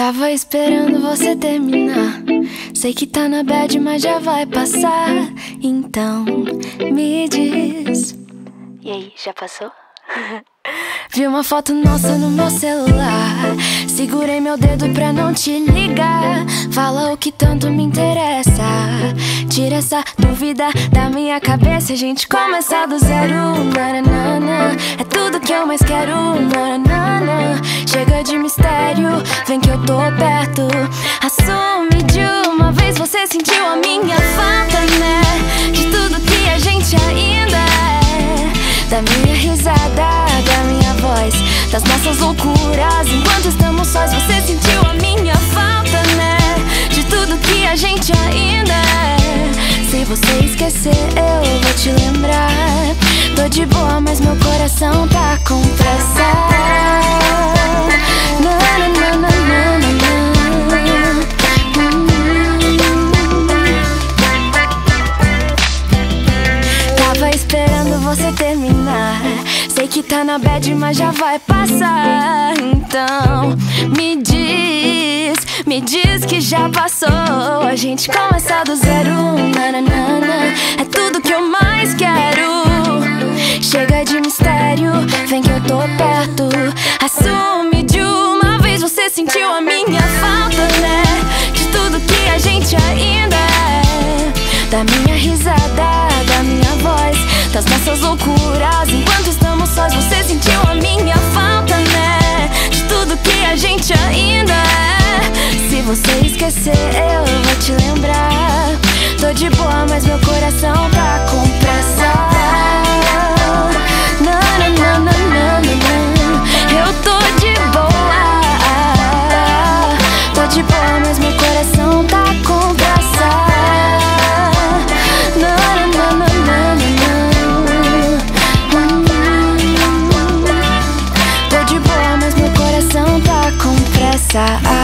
Tava esperando você terminar. Sei que tá na bad, mas já vai passar. Então me diz. E aí, já passou? Vi uma foto nossa no meu celular. Segurei meu dedo pra não te ligar. Fala o que tanto me interessa. Tira essa dúvida da minha cabeça. A gente começa do zero. Naranana. É tudo que eu mais quero. Naranana. Chega. Vem que eu tô perto. Assume de uma vez. Você sentiu a minha falta, né? De tudo que a gente ainda é. Da minha risada das nossas loucuras. Enquanto estamos sós, você sentiu a minha falta, né? De tudo que a gente ainda é. Se você esquecer, eu você terminar. Sei que tá na bad, mas já vai passar. Então, me diz, me diz que já passou. A gente começa do zero. Nananana, é tudo que eu mais quero. Chega de mistério, vem que eu tô perto. Assume de uma vez, você sentiu a minha falta, né? De tudo que a gente ainda é. Da minha risada, das nossas loucuras. Enquanto estamos sós, você sentiu a minha falta, né? De tudo que a gente ainda é. Se você esquecer, eu vou te lembrar. I.